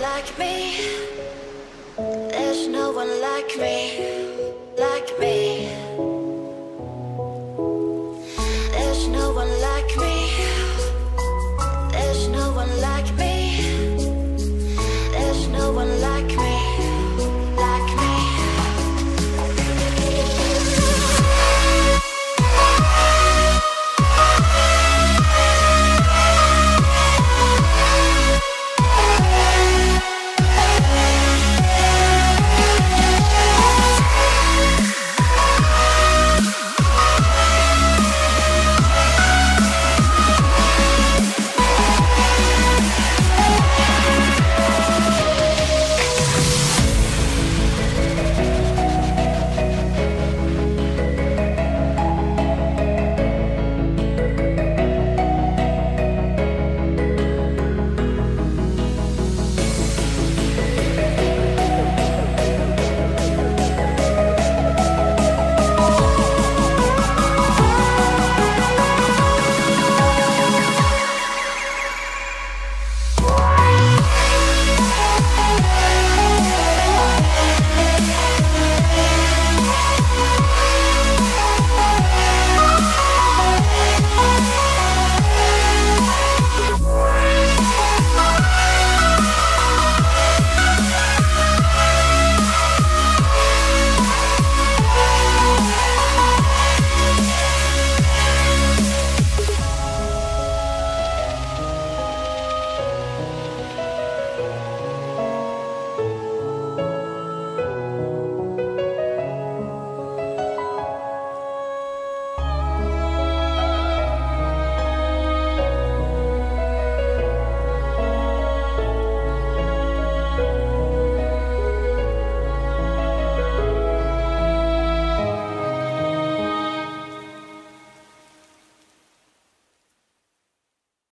like me. There's no one like me, like me.